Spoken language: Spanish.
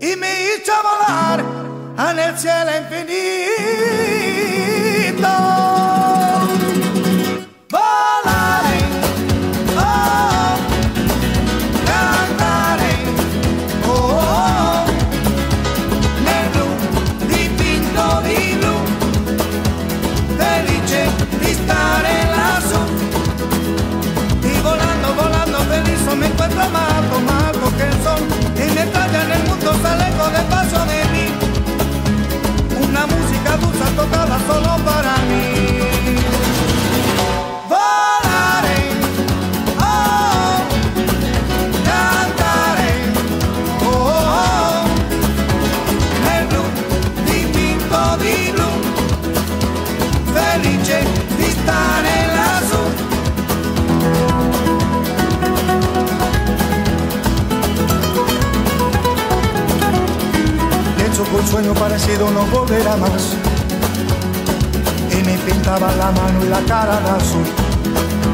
y me hizo volar en el cielo infinito. Un sueño parecido no volverá más. Y me pintaba la mano y la cara de azul.